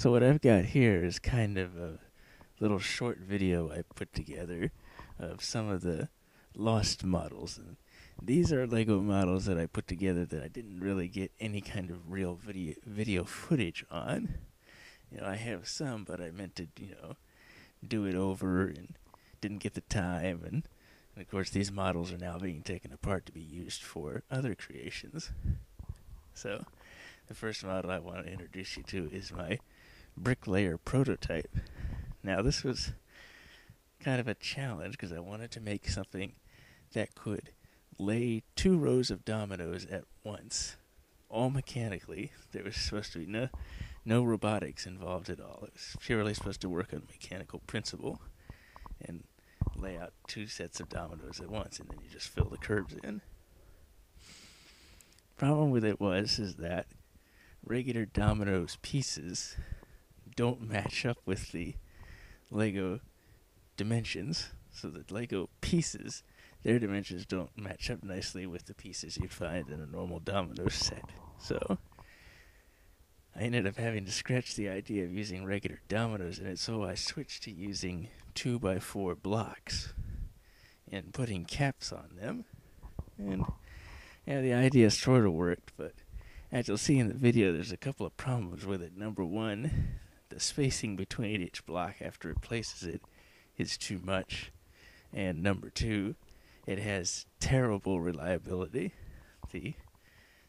So what I've got here is kind of a little short video I put together of some of the lost models. And these are Lego models that I put together that I didn't really get any kind of real video video footage on. You know, I have some, but I meant to, you know, do it over and didn't get the time and, and of course these models are now being taken apart to be used for other creations. So, the first model I want to introduce you to is my bricklayer prototype. Now, this was kind of a challenge because I wanted to make something that could lay two rows of dominoes at once, all mechanically. There was supposed to be no, no robotics involved at all. It was purely supposed to work on mechanical principle and lay out two sets of dominoes at once, and then you just fill the curves in. Problem with it was is that regular dominoes pieces don't match up with the Lego dimensions. So the Lego pieces, their dimensions don't match up nicely with the pieces you'd find in a normal domino set. So I ended up having to scratch the idea of using regular dominoes in it, so I switched to using 2 by 4 blocks and putting caps on them. And yeah, the idea sort of worked, but as you'll see in the video, there's a couple of problems with it. Number one, the spacing between each block after it places it is too much. And number two, it has terrible reliability. The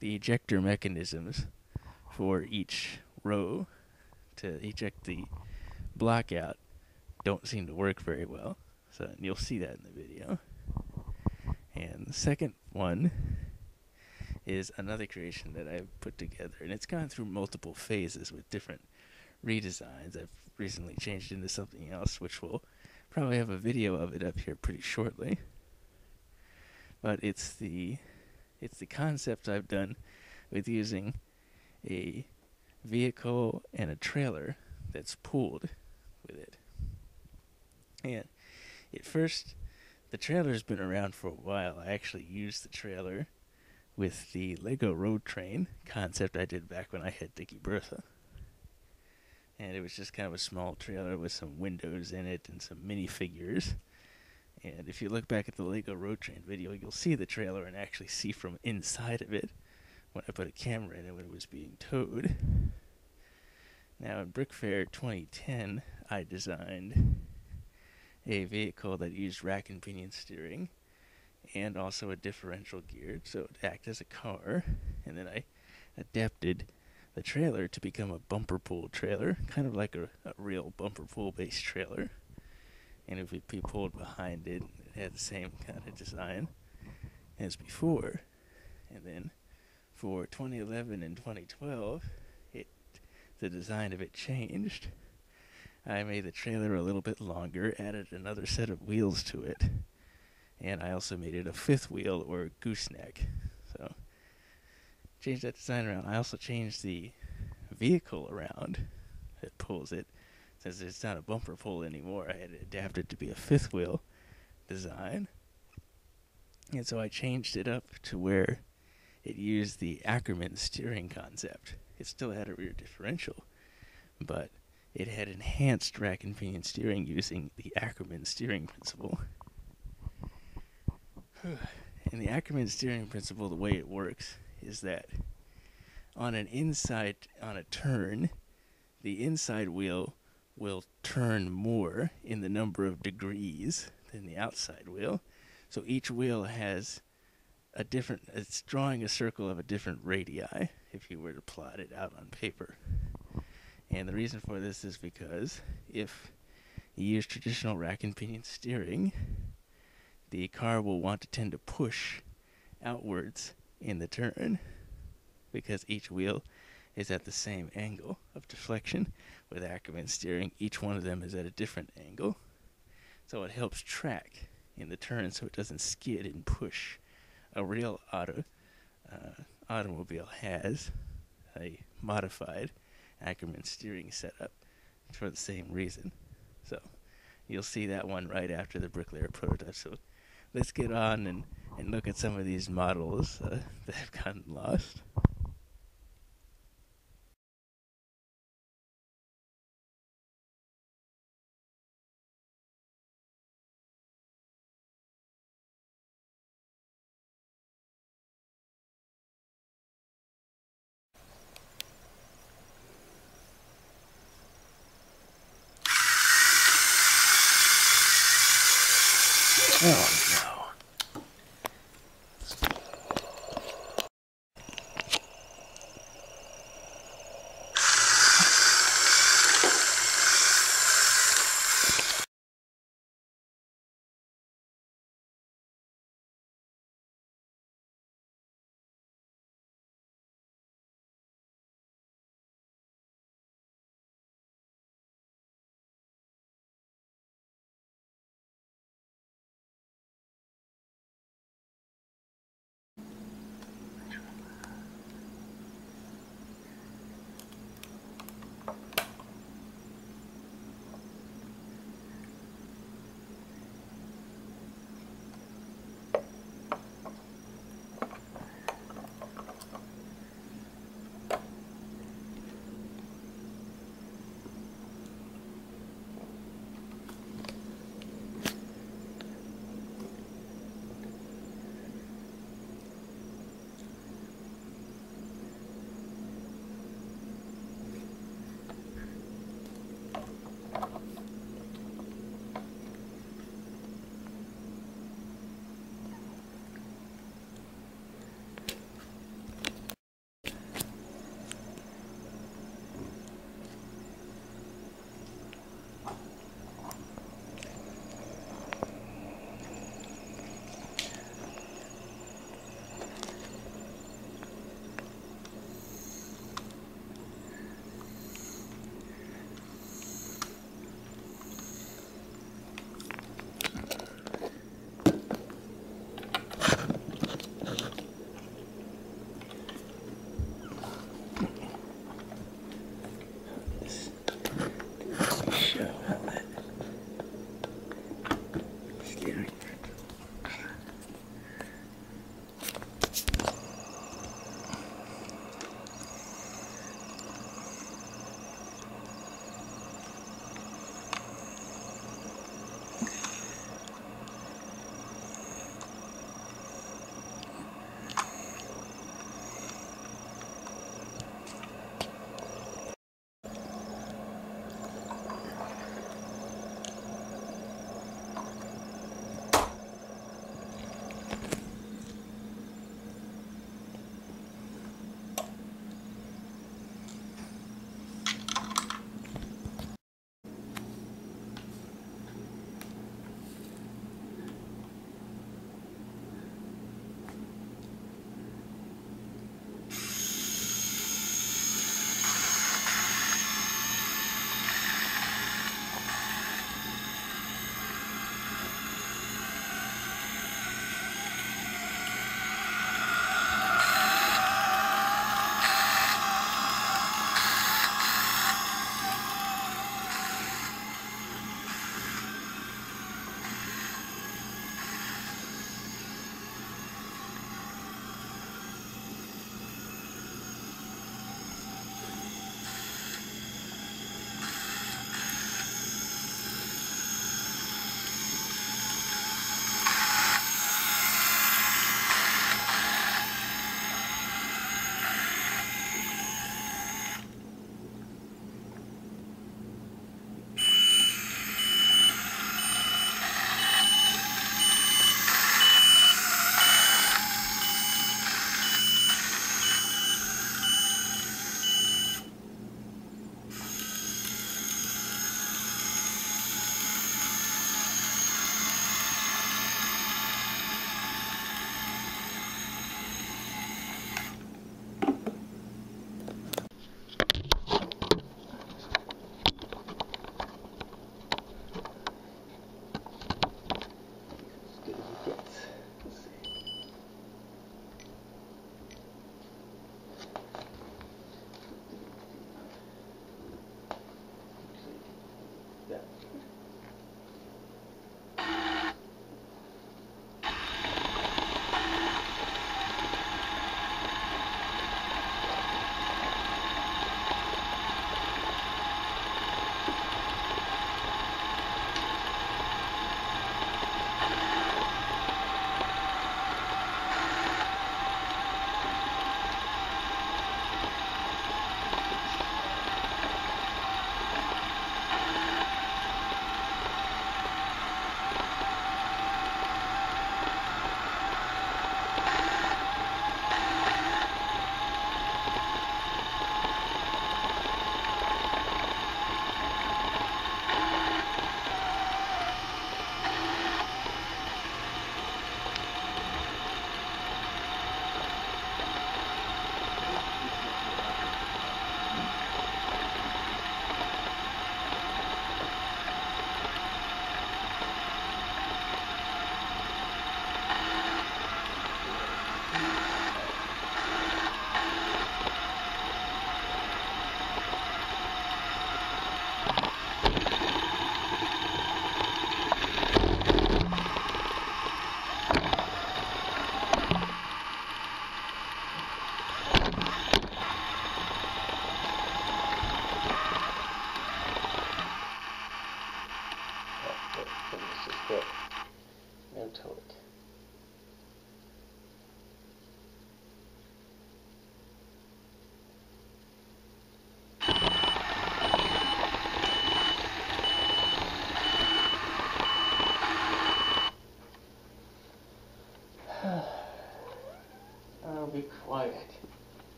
the ejector mechanisms for each row to eject the block out don't seem to work very well. So you'll see that in the video. And the second one is another creation that I've put together, and it's gone through multiple phases with different redesigns. I've recently changed into something else, which will probably have a video of it up here pretty shortly. But it's the it's the concept I've done with using a vehicle and a trailer that's pulled with it. And at first, the trailer's been around for a while. I actually used the trailer with the Lego Road Train concept I did back when I had Dickie Bertha and it was just kind of a small trailer with some windows in it and some minifigures. And if you look back at the Lego Road Train video, you'll see the trailer and actually see from inside of it when I put a camera in it when it was being towed. Now, in BrickFair 2010, I designed a vehicle that used rack and pinion steering and also a differential gear, so it would act as a car. And then I adapted the trailer to become a bumper pull trailer, kind of like a, a real bumper pull based trailer. And if it be pulled behind it, it had the same kind of design as before. And then for 2011 and 2012, it the design of it changed. I made the trailer a little bit longer, added another set of wheels to it, and I also made it a fifth wheel or gooseneck changed that design around. I also changed the vehicle around that pulls it. Since it's not a bumper pull anymore, I had it to be a fifth wheel design. And so I changed it up to where it used the Ackermann steering concept. It still had a rear differential, but it had enhanced rack and pinion steering using the Ackermann steering principle. and the Ackermann steering principle, the way it works, is that on an inside on a turn, the inside wheel will turn more in the number of degrees than the outside wheel. So each wheel has a different it's drawing a circle of a different radii if you were to plot it out on paper. And the reason for this is because if you use traditional rack and pinion steering, the car will want to tend to push outwards in the turn because each wheel is at the same angle of deflection. With Ackermann steering, each one of them is at a different angle. So it helps track in the turn so it doesn't skid and push. A real auto uh, automobile has a modified Ackermann steering setup for the same reason. So you'll see that one right after the bricklayer prototype. So let's get on and, and look at some of these models uh, that have gotten lost. Oh.